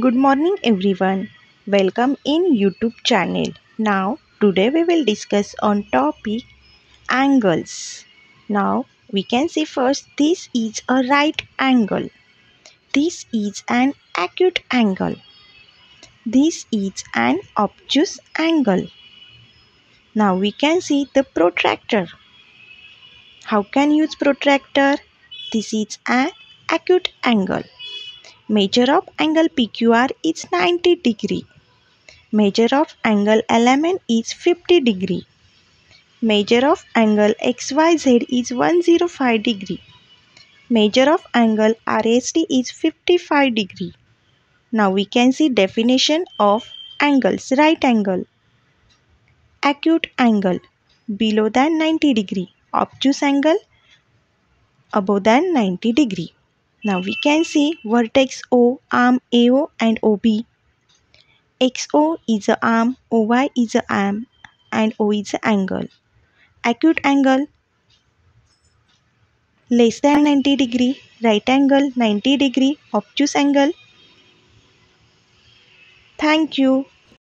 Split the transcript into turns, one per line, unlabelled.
Good morning everyone. Welcome in YouTube channel. Now today we will discuss on topic angles. Now we can see first this is a right angle. This is an acute angle. This is an obtuse angle. Now we can see the protractor. How can use protractor? This is an acute angle. Measure of angle PQR is 90 degree. Measure of angle LMN is 50 degree. Measure of angle XYZ is 105 degree. Measure of angle RST is 55 degree. Now we can see definition of angles. Right angle. Acute angle below than 90 degree. Obtuse angle above than 90 degree. Now we can see vertex O, arm AO and OB. XO is a arm, OY is a arm and O is a angle. Acute angle less than 90 degree, right angle 90 degree, obtuse angle. Thank you.